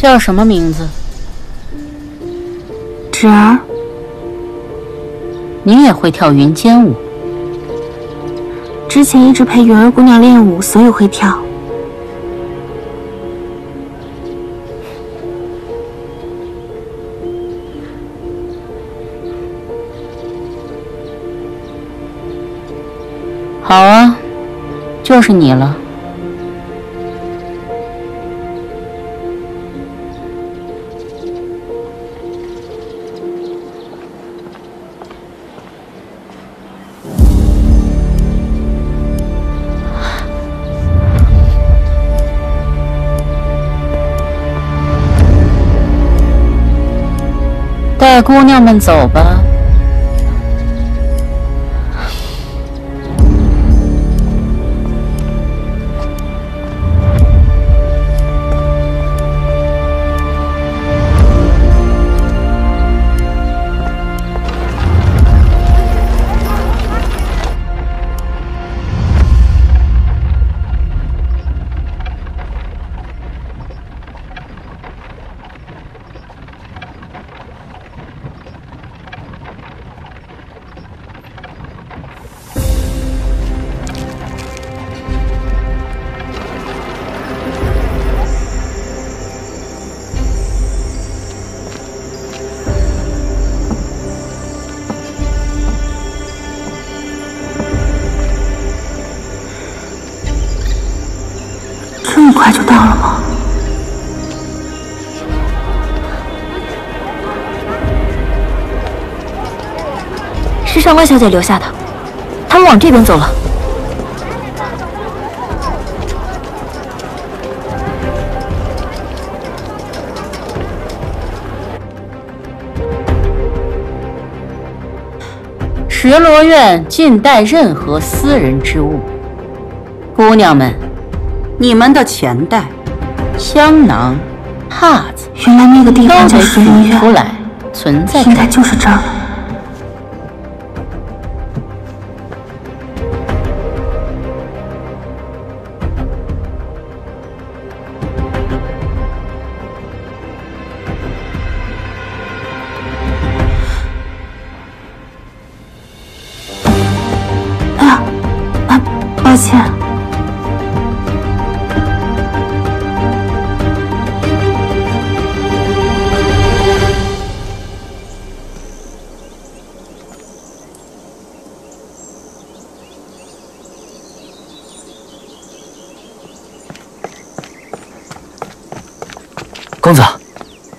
叫什么名字？芷儿。你也会跳云间舞？之前一直陪云儿姑娘练舞，所以会跳。好啊，就是你了。带姑娘们走吧。上官小姐留下的，他们往这边走了。石罗院禁带任何私人之物，姑娘们。你们的钱袋、香囊、帕子，原来那个地方叫石罗院，出来，存在应该就是这儿。哎抱歉。公子，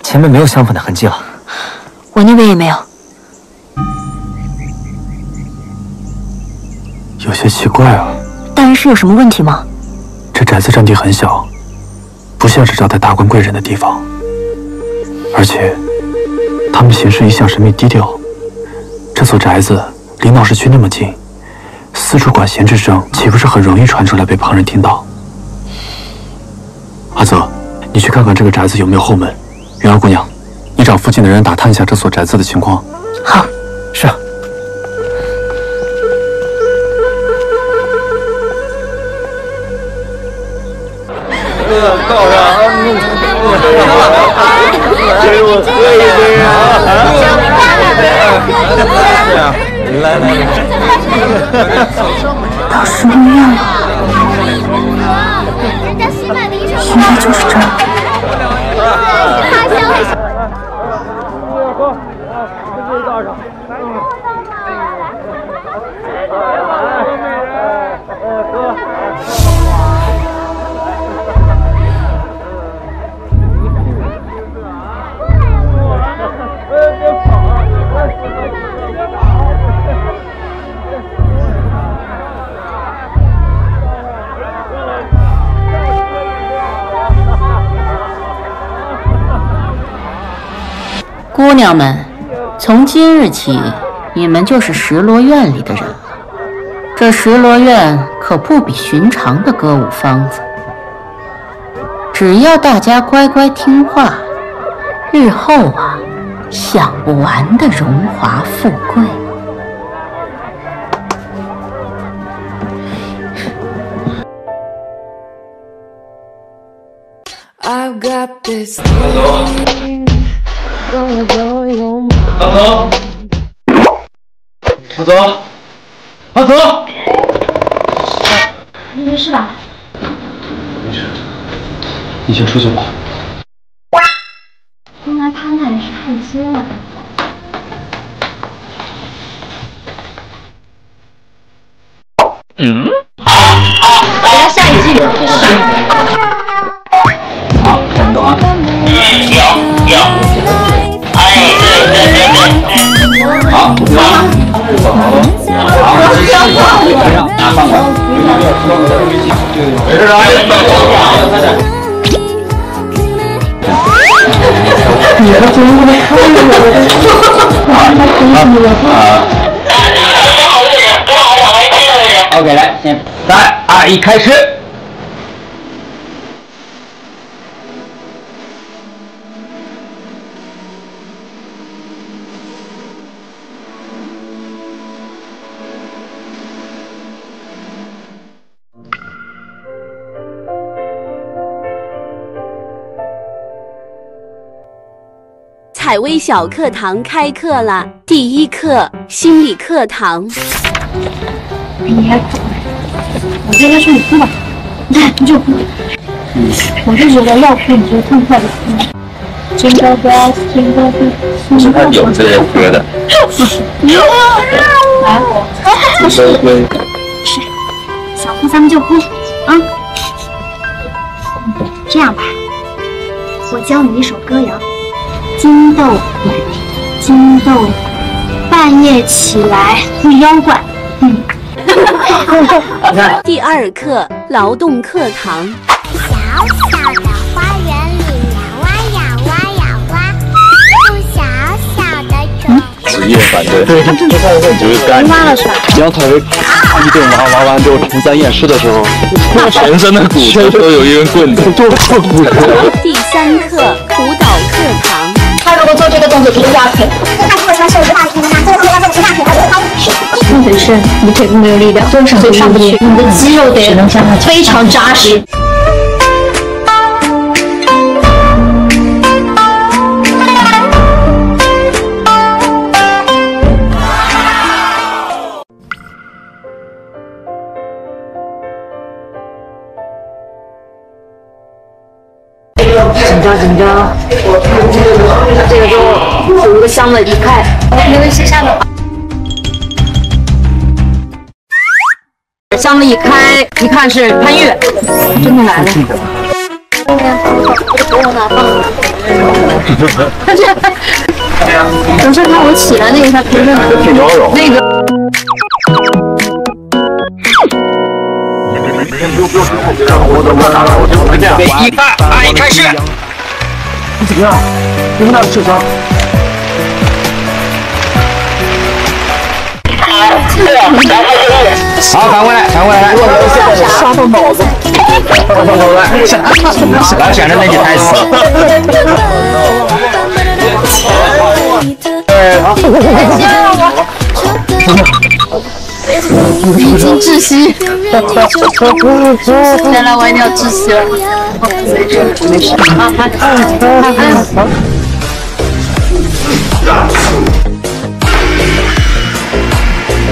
前面没有相反的痕迹了。我那边也没有。有些奇怪啊。大人是有什么问题吗？这宅子占地很小，不像是招待达官贵人的地方。而且，他们行事一向神秘低调。这所宅子离闹市区那么近，四处管闲之声，岂不是很容易传出来被旁人听到？阿泽。你去看看这个宅子有没有后门，云儿姑娘，你找附近的人打探一下这所宅子的情况。好，给我喝一杯啊！来来来，到什么样了。应该就是这儿。姑娘们，从今日起，你们就是石罗院里的人了。这石罗院可不比寻常的歌舞坊子，只要大家乖乖听话，日后啊，享不完的荣华富贵。I've got this 阿泽，阿泽，你没事吧？没事，你先出去吧。原来他那里是附近啊。嗯。没事啊。你的中文太啊！OK，来，先三二一，开始。采薇小课堂开课了，第一课心理课堂。你还哭？我这边说你哭吧，你看你就哭。我就觉得要哭你就痛快的哭。真高高，真高高。是他有这些歌的。有啊。不是，是，想哭咱们就哭啊。这样吧，我教你一首歌谣。金豆，金豆，半夜起来会妖怪。嗯。第二课劳动课堂。小小的花园里呀，挖呀挖呀挖，种小小的种。职业反对，对，就是干。挖了是吧？阳台一顿挖，挖完之后冲三验尸的时候，全身的骨头都有一根棍子。第三课舞蹈动作，就是压腿。他如果穿手指大腿的话，要做不大腿，他就翻。不只是你腿部没有力量，坐上就上不去，你的肌肉得非常扎实。张紧张，这个就有一个箱子一开，没问题，下面。箱子一开，一看是潘越，真的来了。后面不用拿放。他这，等是看我起来那个才评论那个。一二二一开始。你怎么样？有没有受伤？好，反过来，反过来，来。杀到脑子。反过来，老想着那句台词。对，好。已经窒息。原来我一定要窒息了。没事，没事。